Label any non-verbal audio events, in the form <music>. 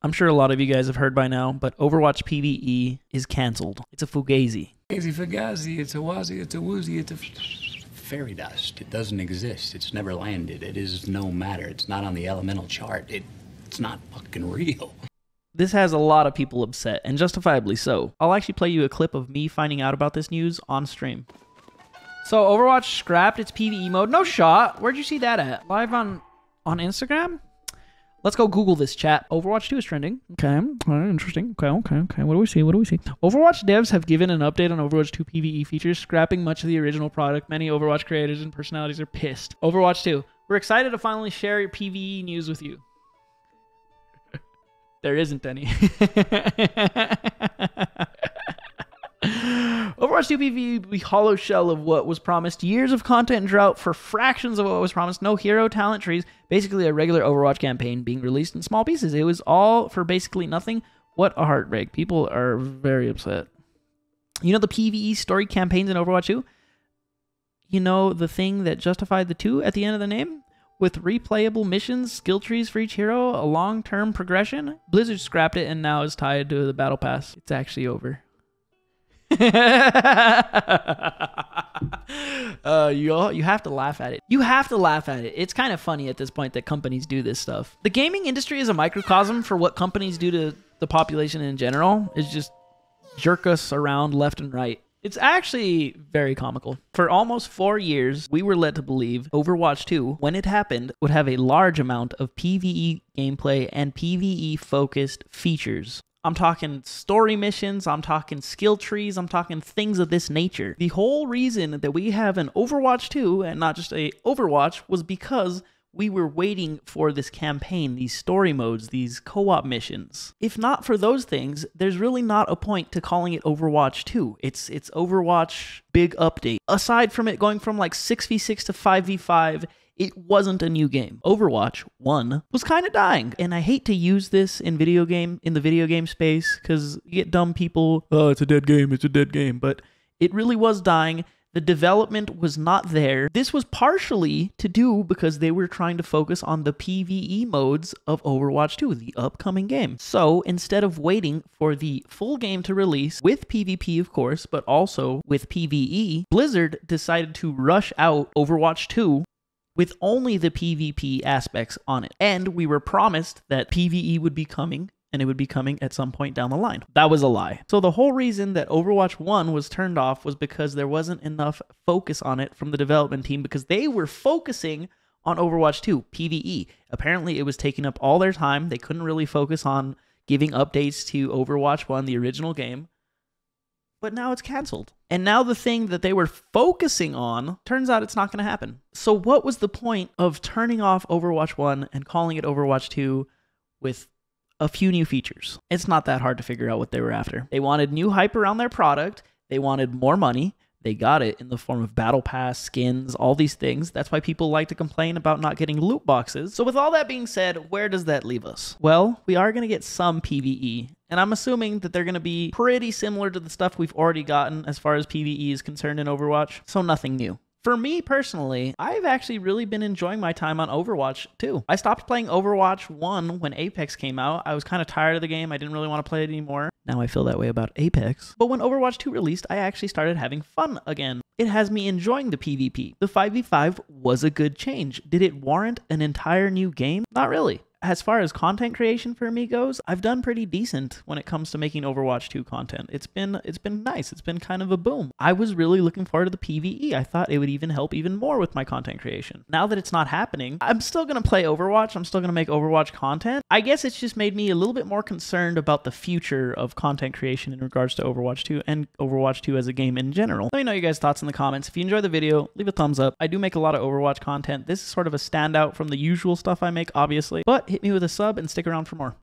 I'm sure a lot of you guys have heard by now, but Overwatch PvE is canceled. It's a fugazi. Easy fugazi, it's a wazi, it's a woozy, it's a fairy dust. It doesn't exist. It's never landed. It is no matter. It's not on the elemental chart. It, it's not fucking real. This has a lot of people upset, and justifiably so. I'll actually play you a clip of me finding out about this news on stream. So Overwatch scrapped its PvE mode. No shot. Where'd you see that at? Live on on Instagram? Let's go Google this chat. Overwatch 2 is trending. Okay, all right, interesting. Okay, okay, okay. What do we see? What do we see? Overwatch devs have given an update on Overwatch 2 PvE features, scrapping much of the original product. Many Overwatch creators and personalities are pissed. Overwatch 2. We're excited to finally share your PvE news with you. <laughs> there isn't any. <laughs> Overwatch 2 PvE the hollow shell of what was promised. Years of content drought for fractions of what was promised. No hero talent trees. Basically, a regular Overwatch campaign being released in small pieces. It was all for basically nothing. What a heartbreak. People are very upset. You know the PvE story campaigns in Overwatch 2? You know the thing that justified the two at the end of the name? With replayable missions, skill trees for each hero, a long term progression? Blizzard scrapped it and now is tied to the Battle Pass. It's actually over. <laughs> uh, you all, you have to laugh at it. You have to laugh at it. It's kind of funny at this point that companies do this stuff. The gaming industry is a microcosm for what companies do to the population in general. Is just jerk us around left and right. It's actually very comical. For almost four years, we were led to believe Overwatch 2, when it happened, would have a large amount of PvE gameplay and PvE focused features. I'm talking story missions, I'm talking skill trees, I'm talking things of this nature. The whole reason that we have an Overwatch 2 and not just a Overwatch was because we were waiting for this campaign, these story modes, these co op missions. If not for those things, there's really not a point to calling it Overwatch 2. It's it's Overwatch big update. Aside from it going from like 6v6 to 5v5, it wasn't a new game. Overwatch 1 was kind of dying. And I hate to use this in video game in the video game space cuz you get dumb people, oh, it's a dead game, it's a dead game, but it really was dying. The development was not there. This was partially to do because they were trying to focus on the PvE modes of Overwatch 2, the upcoming game. So instead of waiting for the full game to release, with PvP of course, but also with PvE, Blizzard decided to rush out Overwatch 2 with only the PvP aspects on it. And we were promised that PvE would be coming and it would be coming at some point down the line. That was a lie. So the whole reason that Overwatch 1 was turned off was because there wasn't enough focus on it from the development team because they were focusing on Overwatch 2 PvE. Apparently it was taking up all their time. They couldn't really focus on giving updates to Overwatch 1, the original game but now it's canceled. And now the thing that they were focusing on turns out it's not going to happen. So, what was the point of turning off Overwatch 1 and calling it Overwatch 2 with a few new features? It's not that hard to figure out what they were after. They wanted new hype around their product, they wanted more money, they got it in the form of battle pass, skins, all these things. That's why people like to complain about not getting loot boxes. So with all that being said, where does that leave us? Well, we are going to get some PvE, and I'm assuming that they're going to be pretty similar to the stuff we've already gotten as far as PvE is concerned in Overwatch, so nothing new. For me personally, I've actually really been enjoying my time on Overwatch 2. I stopped playing Overwatch 1 when Apex came out. I was kind of tired of the game. I didn't really want to play it anymore. Now I feel that way about Apex. But when Overwatch 2 released, I actually started having fun again. It has me enjoying the PvP. The 5v5 was a good change. Did it warrant an entire new game? Not really as far as content creation for me goes, I've done pretty decent when it comes to making Overwatch 2 content. It's been it's been nice. It's been kind of a boom. I was really looking forward to the PvE. I thought it would even help even more with my content creation. Now that it's not happening, I'm still going to play Overwatch. I'm still going to make Overwatch content. I guess it's just made me a little bit more concerned about the future of content creation in regards to Overwatch 2 and Overwatch 2 as a game in general. Let me know your guys' thoughts in the comments. If you enjoyed the video, leave a thumbs up. I do make a lot of Overwatch content. This is sort of a standout from the usual stuff I make, obviously, but hit me with a sub and stick around for more.